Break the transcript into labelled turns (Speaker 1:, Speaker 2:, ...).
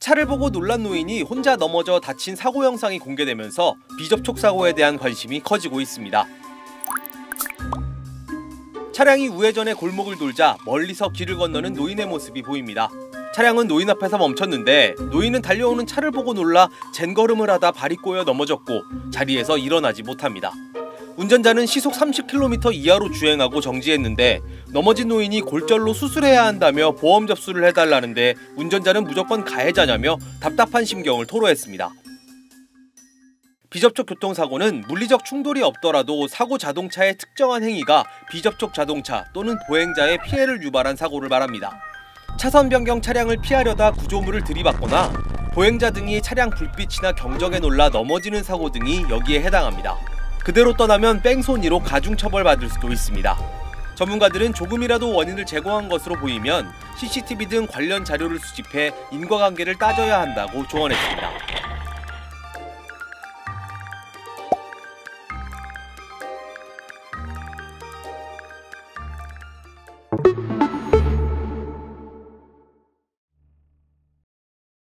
Speaker 1: 차를 보고 놀란 노인이 혼자 넘어져 다친 사고 영상이 공개되면서 비접촉 사고에 대한 관심이 커지고 있습니다. 차량이 우회전해 골목을 돌자 멀리서 길을 건너는 노인의 모습이 보입니다. 차량은 노인 앞에서 멈췄는데 노인은 달려오는 차를 보고 놀라 젠걸음을 하다 발이 꼬여 넘어졌고 자리에서 일어나지 못합니다. 운전자는 시속 30km 이하로 주행하고 정지했는데 넘어진 노인이 골절로 수술해야 한다며 보험 접수를 해달라는데 운전자는 무조건 가해자냐며 답답한 심경을 토로했습니다. 비접촉 교통사고는 물리적 충돌이 없더라도 사고 자동차의 특정한 행위가 비접촉 자동차 또는 보행자의 피해를 유발한 사고를 말합니다. 차선 변경 차량을 피하려다 구조물을 들이받거나 보행자 등이 차량 불빛이나 경적에 놀라 넘어지는 사고 등이 여기에 해당합니다. 그대로 떠나면 뺑소니로 가중처벌받을 수도 있습니다. 전문가들은 조금이라도 원인을 제공한 것으로 보이면 CCTV 등 관련 자료를 수집해 인과관계를 따져야 한다고 조언했습니다.